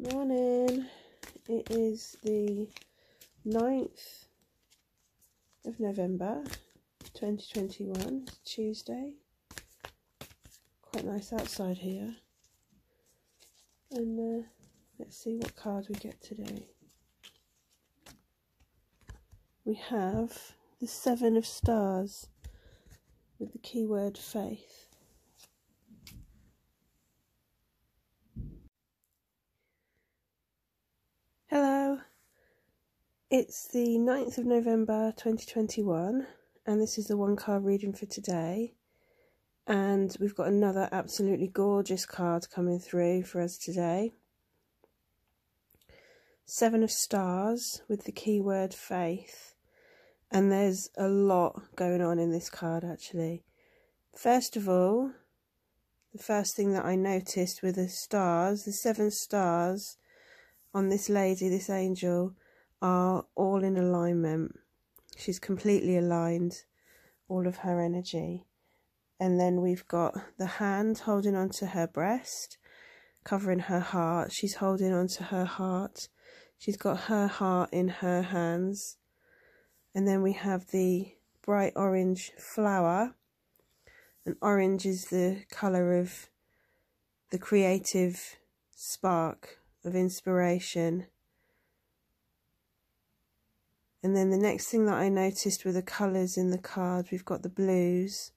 Morning. It is the 9th of November 2021, Tuesday. Quite nice outside here. And uh, let's see what card we get today. We have the Seven of Stars with the keyword faith. Hello, it's the 9th of November 2021, and this is the one card reading for today. And we've got another absolutely gorgeous card coming through for us today. Seven of Stars with the keyword faith. And there's a lot going on in this card actually. First of all, the first thing that I noticed with the stars, the seven stars on this lady, this angel, are all in alignment. She's completely aligned, all of her energy. And then we've got the hand holding onto her breast, covering her heart. She's holding onto her heart. She's got her heart in her hands. And then we have the bright orange flower. And orange is the colour of the creative spark of inspiration. And then the next thing that I noticed were the colours in the card. We've got the blues,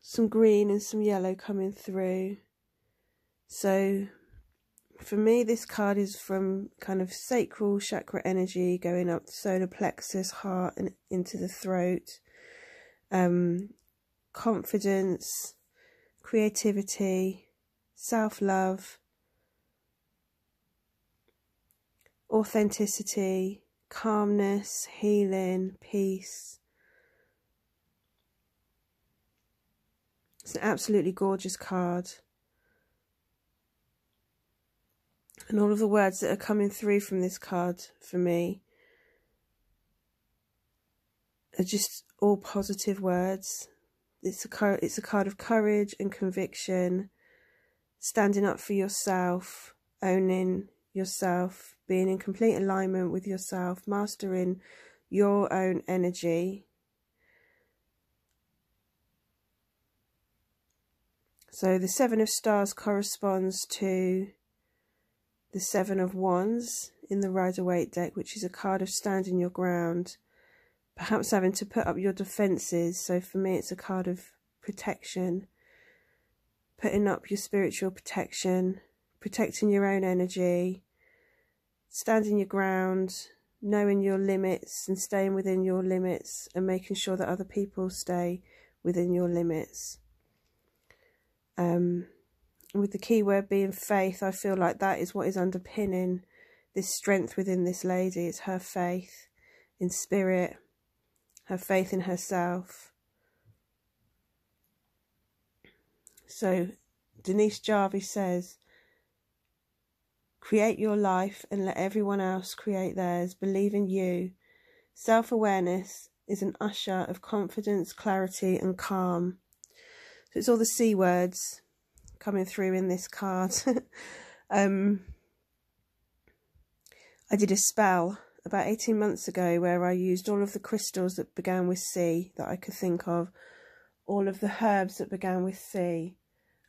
some green and some yellow coming through. So for me, this card is from kind of sacral chakra energy going up the solar plexus, heart, and into the throat. Um, confidence, creativity, self love, authenticity, calmness, healing, peace. It's an absolutely gorgeous card. And all of the words that are coming through from this card for me are just all positive words. It's a it's a card of courage and conviction standing up for yourself, owning yourself, being in complete alignment with yourself, mastering your own energy. So the Seven of Stars corresponds to the Seven of Wands in the Rider Waite deck, which is a card of standing your ground, perhaps having to put up your defences. So for me, it's a card of protection putting up your spiritual protection, protecting your own energy, standing your ground, knowing your limits and staying within your limits and making sure that other people stay within your limits. Um, with the key word being faith, I feel like that is what is underpinning this strength within this lady. It's her faith in spirit, her faith in herself, So Denise Jarvis says, create your life and let everyone else create theirs. Believe in you. Self awareness is an usher of confidence, clarity, and calm. So it's all the C words coming through in this card. um, I did a spell about 18 months ago where I used all of the crystals that began with C that I could think of all of the herbs that began with C,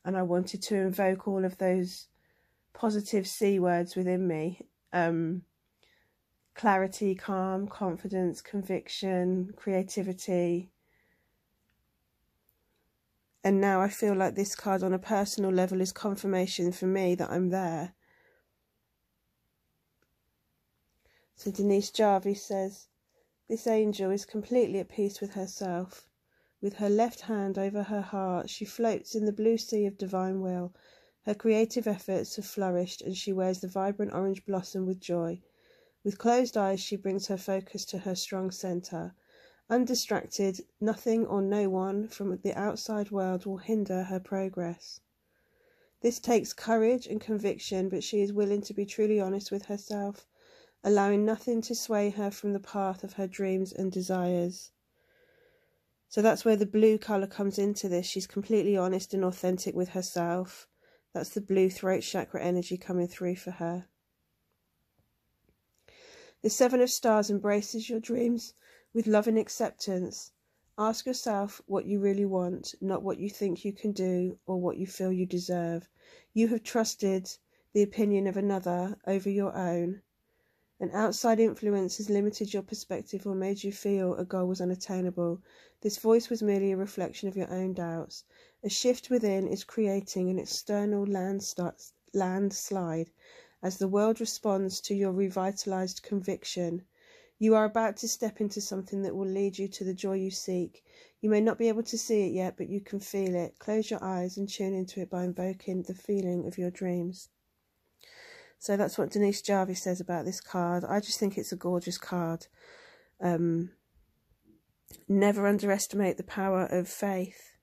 and I wanted to invoke all of those positive C words within me um, clarity, calm, confidence, conviction, creativity. And now I feel like this card on a personal level is confirmation for me that I'm there. So Denise Jarvis says, This angel is completely at peace with herself. With her left hand over her heart, she floats in the blue sea of divine will. Her creative efforts have flourished, and she wears the vibrant orange blossom with joy. With closed eyes, she brings her focus to her strong centre. Undistracted, nothing or no one from the outside world will hinder her progress. This takes courage and conviction, but she is willing to be truly honest with herself, allowing nothing to sway her from the path of her dreams and desires. So that's where the blue colour comes into this. She's completely honest and authentic with herself. That's the blue throat chakra energy coming through for her. The Seven of Stars embraces your dreams with love and acceptance. Ask yourself what you really want, not what you think you can do or what you feel you deserve. You have trusted the opinion of another over your own. An outside influence has limited your perspective or made you feel a goal was unattainable. This voice was merely a reflection of your own doubts. A shift within is creating an external landslide as the world responds to your revitalized conviction. You are about to step into something that will lead you to the joy you seek. You may not be able to see it yet, but you can feel it. Close your eyes and tune into it by invoking the feeling of your dreams. So that's what Denise Jarvis says about this card. I just think it's a gorgeous card. Um, never underestimate the power of faith.